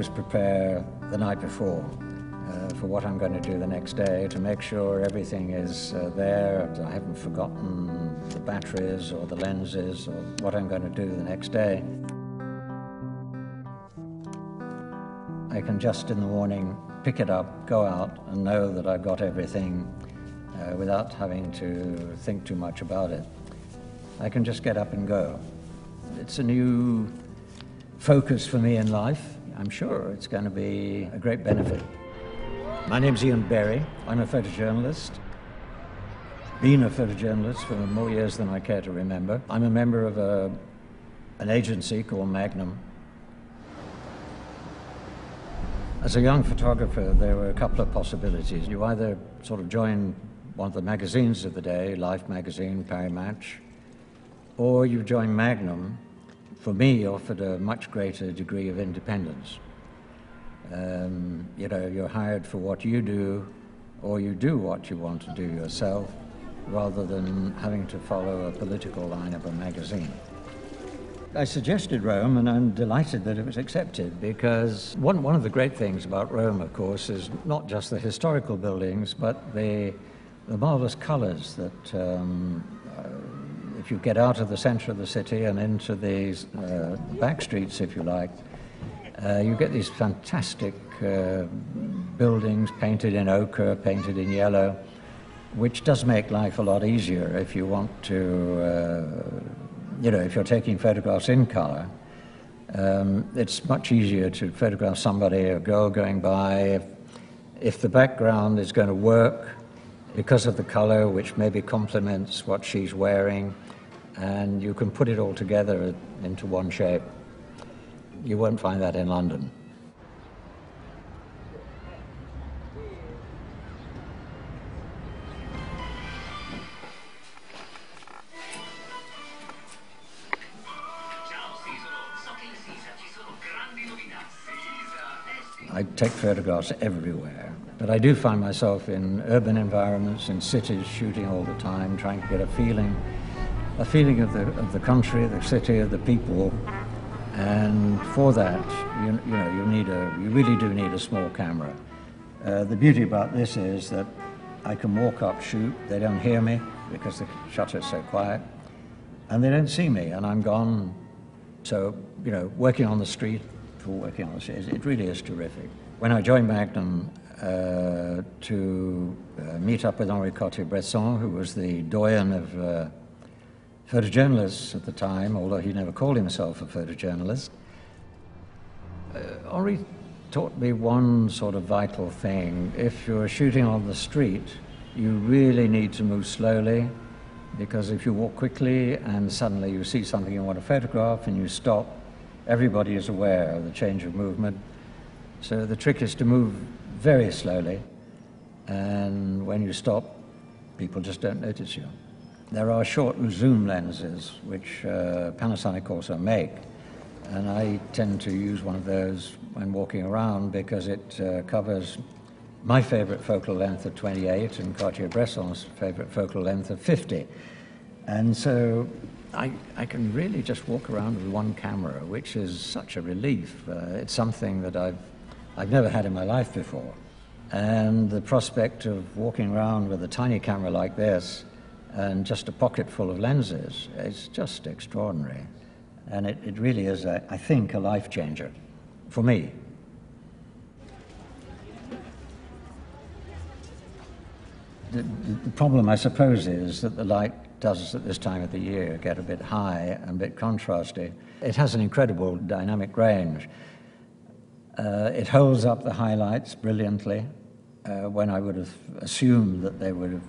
always prepare the night before uh, for what I'm going to do the next day to make sure everything is uh, there. I haven't forgotten the batteries or the lenses or what I'm going to do the next day. I can just in the morning pick it up, go out, and know that I've got everything uh, without having to think too much about it. I can just get up and go. It's a new focus for me in life. I'm sure it's going to be a great benefit. My name's Ian Berry. I'm a photojournalist. Been a photojournalist for more years than I care to remember. I'm a member of a, an agency called Magnum. As a young photographer, there were a couple of possibilities. You either sort of join one of the magazines of the day, Life magazine, Paris Match, or you join Magnum, for me offered a much greater degree of independence. Um, you know, you're hired for what you do, or you do what you want to do yourself, rather than having to follow a political line of a magazine. I suggested Rome, and I'm delighted that it was accepted because one, one of the great things about Rome, of course, is not just the historical buildings, but the, the marvelous colors that um, if you get out of the center of the city and into these uh, back streets, if you like, uh, you get these fantastic uh, buildings painted in ochre, painted in yellow, which does make life a lot easier if you want to, uh, you know, if you're taking photographs in color. Um, it's much easier to photograph somebody, a girl going by, if, if the background is going to work because of the color, which maybe complements what she's wearing and you can put it all together into one shape. You won't find that in London. I take photographs everywhere, but I do find myself in urban environments, in cities, shooting all the time, trying to get a feeling a feeling of the, of the country, the city, of the people. And for that, you, you know, you need a, you really do need a small camera. Uh, the beauty about this is that I can walk up, shoot, they don't hear me because the shutter's so quiet, and they don't see me, and I'm gone. So, you know, working on the street, for working on the street, it really is terrific. When I joined Magnum uh, to uh, meet up with Henri Cartier-Bresson, who was the doyen of uh, photojournalists at the time, although he never called himself a photojournalist. Uh, Henri taught me one sort of vital thing. If you're shooting on the street, you really need to move slowly because if you walk quickly and suddenly you see something you want to photograph and you stop, everybody is aware of the change of movement. So the trick is to move very slowly and when you stop, people just don't notice you. There are short zoom lenses, which uh, Panasonic also make, and I tend to use one of those when walking around because it uh, covers my favorite focal length of 28 and Cartier-Bresson's favorite focal length of 50. And so I, I can really just walk around with one camera, which is such a relief. Uh, it's something that I've, I've never had in my life before. And the prospect of walking around with a tiny camera like this and just a pocket full of lenses. It's just extraordinary. And it, it really is, a, I think, a life changer for me. The, the, problem, I suppose, is that the light does at this time of the year get a bit high and a bit contrasty. It has an incredible dynamic range. Uh, it holds up the highlights brilliantly uh, when I would have assumed that they would have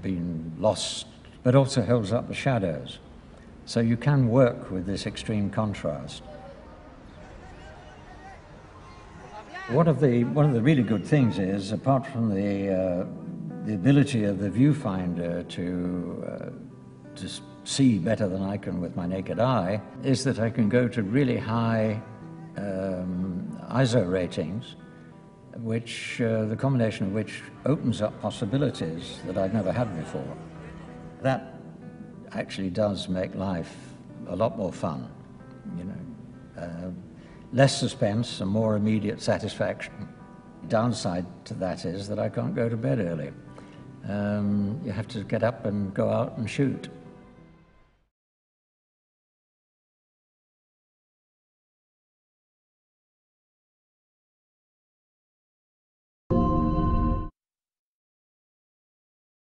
been lost, but also holds up the shadows. So you can work with this extreme contrast. One of the, one of the really good things is, apart from the, uh, the ability of the viewfinder to, uh, to see better than I can with my naked eye, is that I can go to really high um, ISO ratings which uh, the combination of which opens up possibilities that I've never had before. That actually does make life a lot more fun, you know. Uh, less suspense and more immediate satisfaction. Downside to that is that I can't go to bed early. Um, you have to get up and go out and shoot.